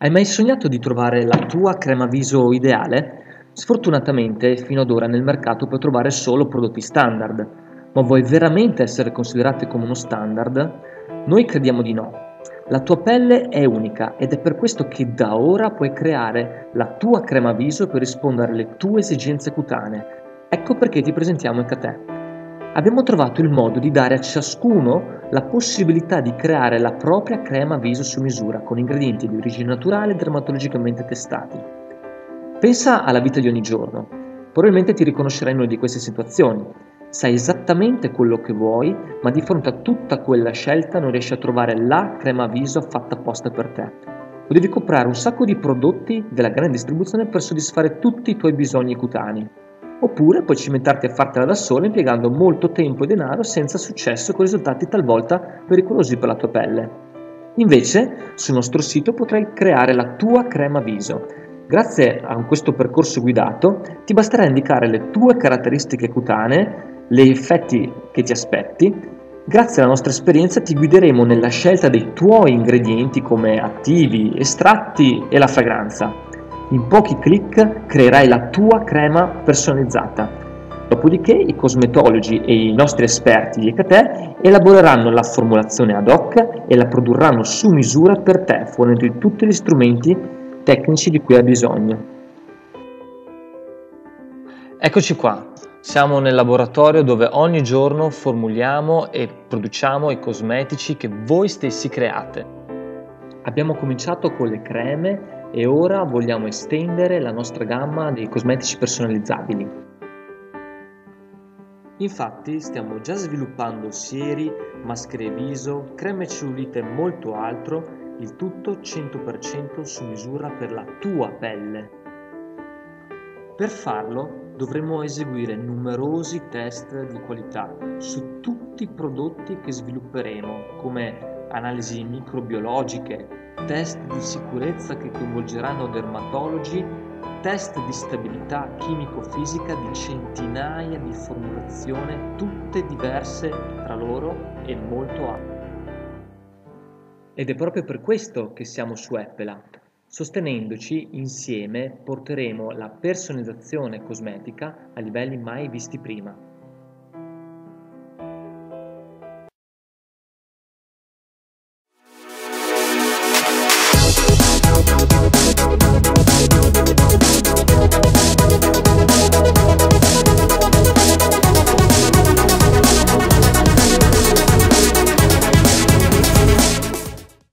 Hai mai sognato di trovare la tua crema viso ideale? Sfortunatamente fino ad ora nel mercato puoi trovare solo prodotti standard, ma vuoi veramente essere considerato come uno standard? Noi crediamo di no. La tua pelle è unica ed è per questo che da ora puoi creare la tua crema viso per rispondere alle tue esigenze cutanee. Ecco perché ti presentiamo Ecatè abbiamo trovato il modo di dare a ciascuno la possibilità di creare la propria crema viso su misura con ingredienti di origine naturale e dermatologicamente testati. Pensa alla vita di ogni giorno. Probabilmente ti riconoscerai in una di queste situazioni. Sai esattamente quello che vuoi, ma di fronte a tutta quella scelta non riesci a trovare la crema viso fatta apposta per te. O devi comprare un sacco di prodotti della grande distribuzione per soddisfare tutti i tuoi bisogni cutanei oppure puoi cimentarti a fartela da solo impiegando molto tempo e denaro senza successo con risultati talvolta pericolosi per la tua pelle. Invece, sul nostro sito potrai creare la tua crema viso. Grazie a questo percorso guidato ti basterà indicare le tue caratteristiche cutanee, gli effetti che ti aspetti. Grazie alla nostra esperienza ti guideremo nella scelta dei tuoi ingredienti come attivi, estratti e la fragranza. In pochi clic creerai la tua crema personalizzata. Dopodiché i cosmetologi e i nostri esperti di Ecate elaboreranno la formulazione ad hoc e la produrranno su misura per te, fornendo tutti gli strumenti tecnici di cui hai bisogno. Eccoci qua, siamo nel laboratorio dove ogni giorno formuliamo e produciamo i cosmetici che voi stessi create. Abbiamo cominciato con le creme e ora vogliamo estendere la nostra gamma di cosmetici personalizzabili. Infatti stiamo già sviluppando sieri, maschere viso, creme cellulite e molto altro, il tutto 100% su misura per la tua pelle. Per farlo dovremo eseguire numerosi test di qualità su tutti i prodotti che svilupperemo, come analisi microbiologiche, test di sicurezza che coinvolgeranno dermatologi, test di stabilità chimico-fisica di centinaia di formulazioni, tutte diverse tra loro e molto altro. Ed è proprio per questo che siamo su Apple App. Sostenendoci insieme porteremo la personalizzazione cosmetica a livelli mai visti prima.